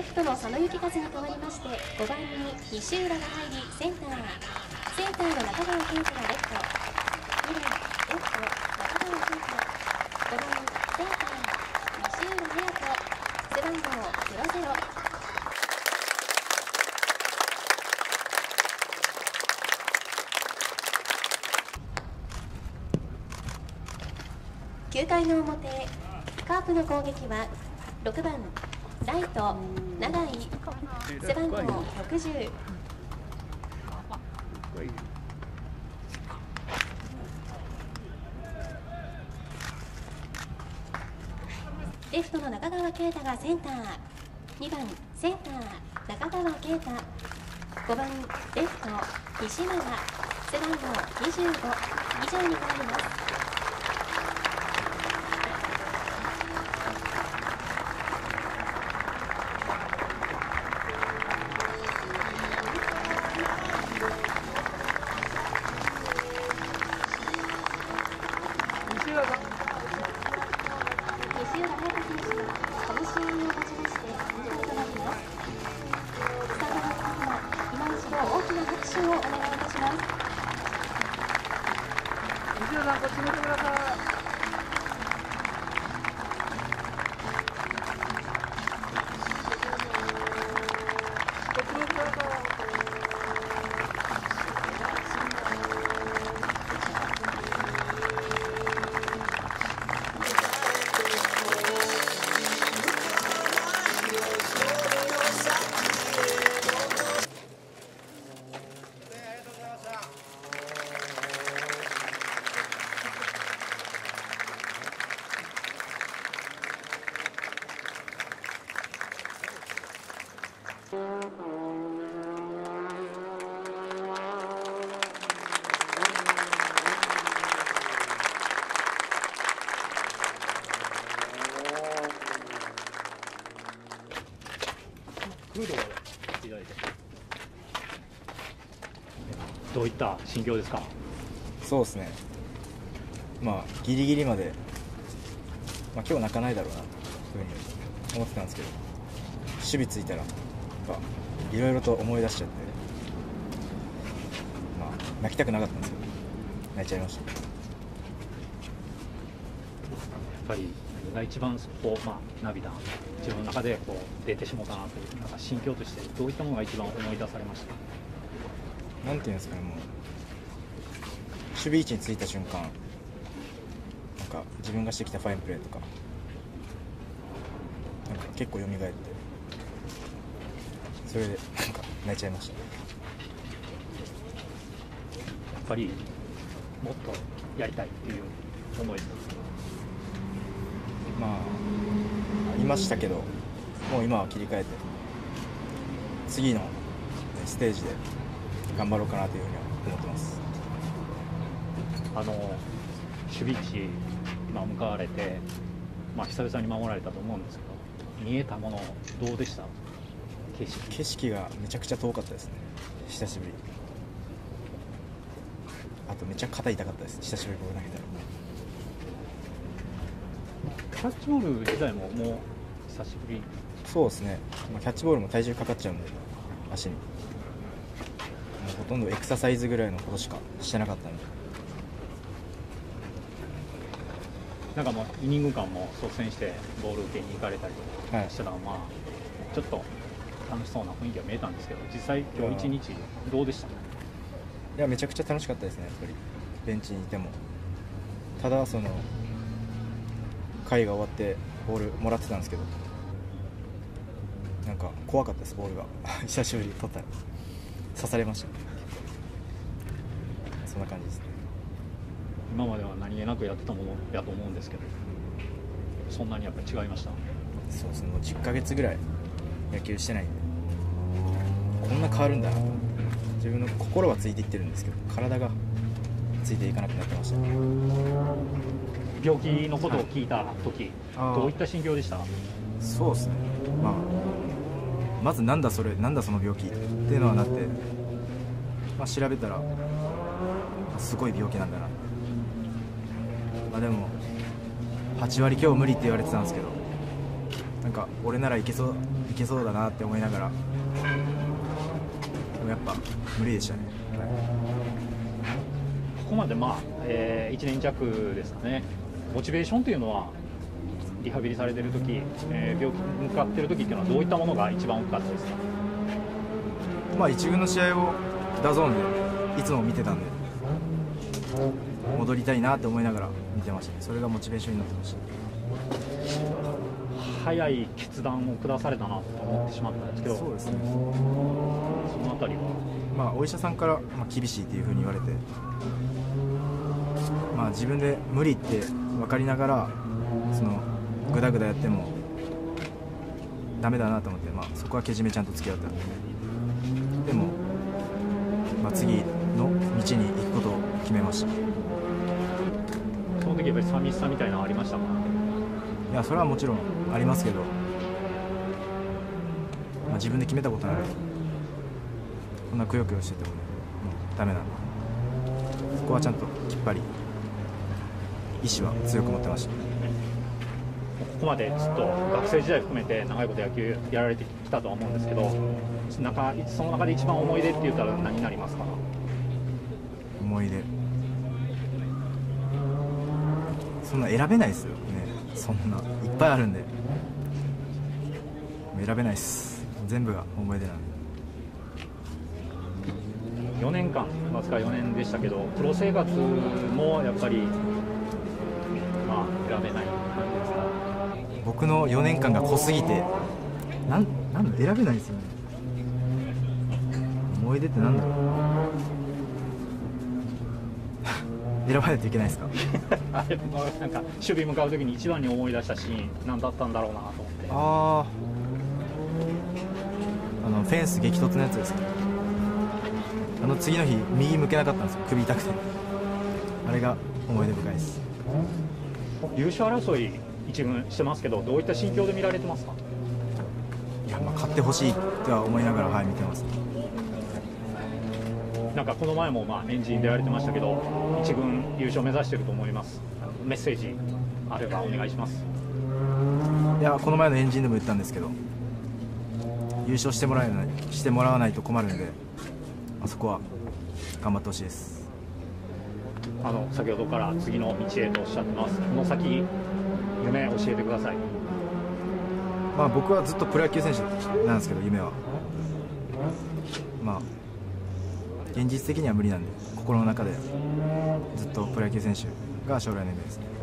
レフトの佐野幸和に代わりまして5番に西浦が入りセンターセンターの中川圭太がレフト2番レフト中川圭太5番センター西浦隼人背番号00 9回の表カープの攻撃は6番ライト永井背番号60レフトの中川圭太がセンター。2番センター中川圭太。5番レフト西村。背番号25以上に変わります。どういった心境ですか？そうですね、まあ、ギリギリまで、まあ今日泣かないだろうなというふうに思ってたんですけど、守備ついたら、いろいろと思い出しちゃって、まあ、泣きたくなかったんですけど、泣いちゃいました。やっぱり何が一番そこ、まあ、涙自分の中でこう出てしもうたなというなんか心境としてどういったものが一番思い出されました？かなんていうんですかね、もう、守備位置についた瞬間、なんか自分がしてきたファインプレーとか、なんか結構蘇って、それでなんか泣いちゃいました。やっぱりもっとやりたいっていう思いまあ、いましたけど、もう今は切り替えて、次のステージで頑張ろうかなというふうには思ってます。あの守備位置今向かわれて、まあ、久々に守られたと思うんですけど見えたものどうでした？景色景色がめちゃくちゃ遠かったですね、久しぶり。あとめっちゃ肩痛かったです、久しぶりにボール投げたら。キャッチボール自体ももう久しぶりそうですね、まあ、キャッチボールも体重かかっちゃうんで、足に。とんどエクササイズぐらいのことしかしてなかったんで、なんかもうイニング間も率先してボール受けに行かれたりとはいかしてたのは、まあ、ちょっと楽しそうな雰囲気が見えたんですけど実際今日一日どうでした？いや、めちゃくちゃ楽しかったですね、やっぱり、ベンチにいても。ただ、その、回が終わって、ボールもらってたんですけど、なんか怖かったです、ボールが。久しぶりに取ったら、刺されました。そんな感じですね。今までは何気なくやってたものやと思うんですけどそんなにやっぱり違いました？そうですね、もう10ヶ月ぐらい野球してないんで、こんな変わるんだなと。自分の心はついていってるんですけど、体がついていかなくなってました。病気のことを聞いた時、あーどういった心境でした？そうですね、まあ、まずなんだそれ、なんだその病気っていうのはなって、まあ、調べたら、すごい病気なんだな、まあ、でも、8割今日無理って言われてたんですけど、なんか俺ならいけそういけそうだなって思いながらでもやっぱ無理でしたね、ここまで、まあえ1年弱ですかね、モチベーションというのは、リハビリされてるとき、えー病気に向かってるときっていうのは、どういったものが一番大きかったですか？まあ一軍の試合を DAZN でいつも見てたんで戻りたいなって思いながら見てましたね。それがモチベーションになってました。早い決断を下されたなと思ってしまったんですけど、そうですね。そのあたりは、まあお医者さんから、まあ、厳しいっていうふうに言われてまあ自分で無理って分かりながらそのグダグダやってもダメだなと思って、まあ、そこはけじめちゃんと付き合ったんで。でも、まあ、次の道に行くことを決めましたその時やっぱり寂しさみたいなのありましたか？いやそれはもちろんありますけど、まあ、自分で決めたことなのでこんなくよくよしてても、ね、もうダメなんでそこはちゃんときっぱり意志は強く持ってましたここまでずっと学生時代含めて長いこと野球やられてきたとは思うんですけど、その中で一番思い出って言ったら何になりますか？思い出。そんな選べないですよね。そんないっぱいあるんで。選べないです。全部が思い出なんで。4年間、わずか4年でしたけど、プロ生活もやっぱり、まあ、選べない感じですか。僕の4年間が濃すぎてなんなんだ選べないですよね。思い出ってなんだろう選ばないといけないですか？あれなんか守備向かうときに一番に思い出したシー。ン、何だったんだろうなと思って。あああのフェンス激突のやつですか？あの次の日右向けなかったんですよ。首痛くて。あれが思い出深いです。優勝争い、一軍してますけど、どういった心境で見られてますか？いやまあ勝ってほしいとは思いながらはい見てますなんかこの前もまあエンジンでやられてましたけど、一軍優勝目指してると思います。メッセージあればお願いします。いやこの前のエンジンでも言ったんですけど優勝してもらえないしてもらわないと困るんであそこは頑張ってほしいですあの先ほどから次の道へとおっしゃってます。この先夢教えてください。まあ僕はずっとプロ野球選手なんですけど夢はまあ現実的には無理なんで心の中でずっとプロ野球選手が将来の夢ですね。